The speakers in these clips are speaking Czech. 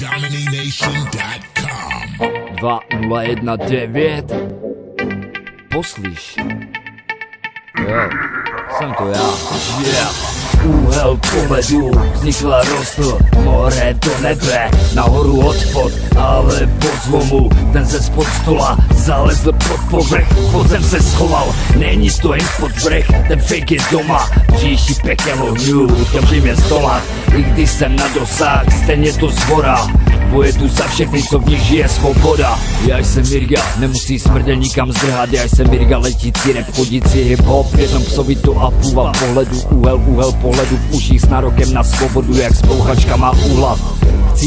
DanoDomination.com 2019 Poslíš Jo, jsem to já Yeah Úhel pohledu vznikla rostl More do nebe, nahoru od spod Ale po zlomu. Ten ze spod stola Zalezl pod povrch, podzem se schoval. Není to jen pod vrch, ten fake je doma. Příští pekel ohňů, těm je stolat I když jsem na dosah, stejně to zvora Pojedu za všechny, co v nich žije svoboda. Já jsem Mirga, nemusí smrděl nikam zdrhat. Já jsem Mirga, letící rap, chodící hip hop Jednom psovi to a půva pohledu Úhel, úhel pohledu. V uších s nárokem na svobodu Jak spouchačka má úhlav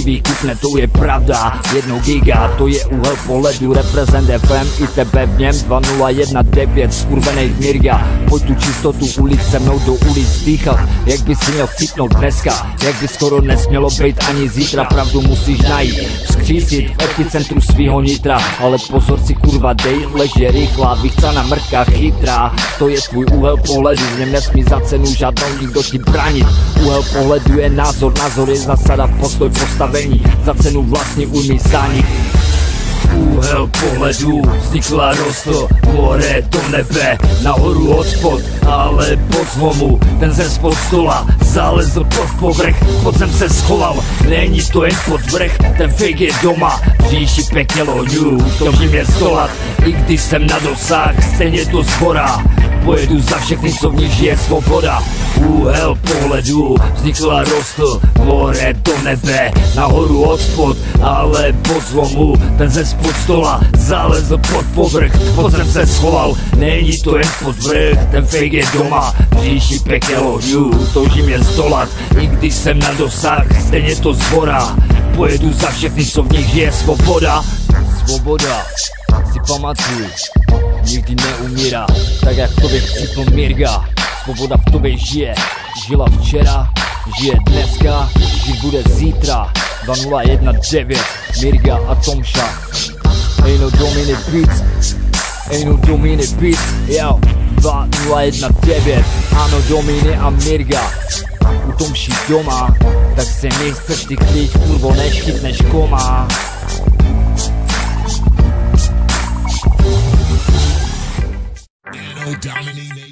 Výkupne, to je pravda. Jednou giga, to je úhel pohledu. Reprezent FM i tebe v něm 2019 Skurvenej Mirga Pojď tu čistotu ulic se mnou do ulic dýchat. Jak by si měl chytnout dneska? Jak by skoro nesmělo být ani zítra? Pravdu musíš najít Vzkřísit v epicentru svýho nitra. Ale pozor si kurva dej, leže rychlá Vychca na mrtka chytrá. To je tvůj úhel pohledu V něm nesmí za cenu žádnou nikdo ti bránit. Úhel pohledu je názor, názor je zasada Postoj postavení, za cenu vlastní ujmi zánik úhel pohledu Vznikla rostl more do nebe Nahoru od spod, ale pod zlomu Ten ze spod stola zalezl pod povrch Pod zem se schoval, není to jen pod vrch Ten fake je doma, říši pekel ohňů Toužím je stolat, i když jsem na dosah Stejně to zhora Pojedu za všechny, co v nich žije svoboda. Úhel pohledu vznikla rostl More do nebe, nahoru od spod Ale po zlomu. Ten ze spod stola Zalezl pod povrch, pod zem se schoval. Není to jen pod vrch, ten fake je doma. Říši pekel ohňů, toužím je zdolat I když jsem na dosah, stejně to zhora Pojedu za všechny, co v nich žije svoboda. Svoboda, si pamatuj nikdy neumírá. Tak jak v tobě chcípl Mirga Svoboda v tobě žije. Žila včera, žije dneska Žít bude zítra. 2019 Mirga a Tomša. Ain't no Dominic Beats. Ain't no Dominic Beats. Yo. 2019 Ano Dominy a Mirga. U Tomši doma. Tak se mi chceš ty klíč, kurvo, než chytneš koma No domination.